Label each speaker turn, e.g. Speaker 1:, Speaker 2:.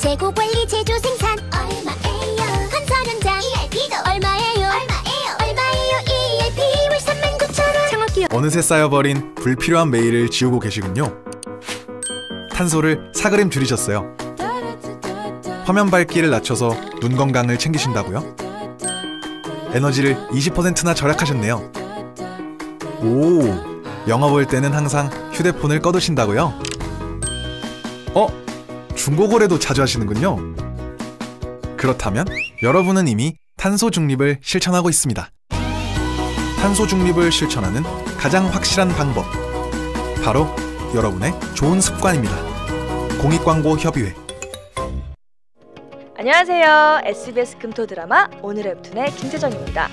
Speaker 1: 재고 관리 제조 생산 얼마에요 건설 현장 ERP도 얼마에요 얼마에요 얼마에요 ERP 월 3만 9천 원 창업기업
Speaker 2: 어느새 쌓여버린 불필요한 메일을 지우고 계시군요. 탄소를 사그림 줄이셨어요. 화면 밝기를 낮춰서 눈 건강을 챙기신다고요? 에너지를 20%나 절약하셨네요. 오, 영화 볼 때는 항상 휴대폰을 꺼두신다고요? 어? 중고거래도 자주 하시는군요. 그렇다면 여러분은 이미 탄소 중립을 실천하고 있습니다. 탄소 중립을 실천하는 가장 확실한 방법. 바로 여러분의 좋은 습관입니다. 공익광고 협의회.
Speaker 3: 안녕하세요. SBS 금토 드라마 오늘의 웹툰의 김세정입니다.